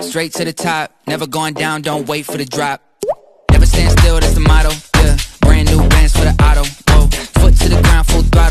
Straight to the top, never going down, don't wait for the drop.